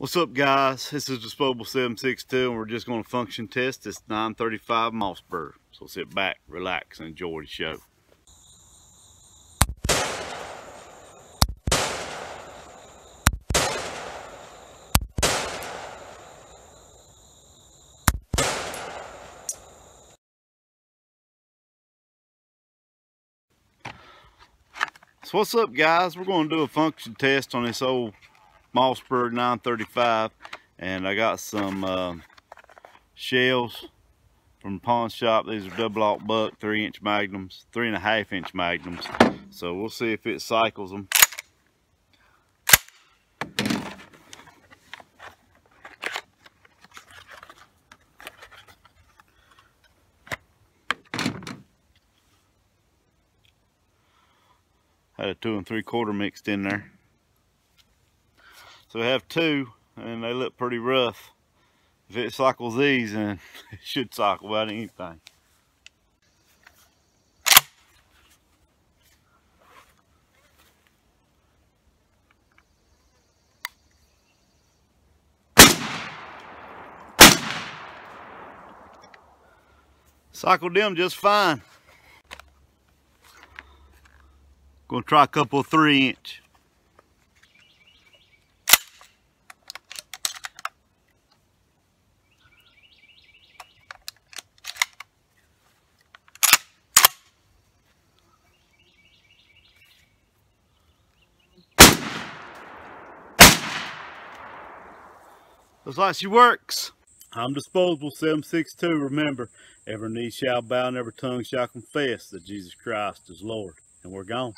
What's up guys? This is Disposable 762 and we're just going to function test this 935 Mossberg. So sit back, relax, and enjoy the show. So what's up guys? We're going to do a function test on this old Mossberg 935 and I got some uh, shells from pawn shop. These are double aught buck, three inch magnums, three and a half inch magnums. So we'll see if it cycles them. Had a two and three quarter mixed in there. So we have two and they look pretty rough. If it cycles these, then it should cycle about anything. Cycled them just fine. Gonna try a couple three inch. Looks like she works. I'm disposable 762. Remember, every knee shall bow and every tongue shall confess that Jesus Christ is Lord. And we're gone.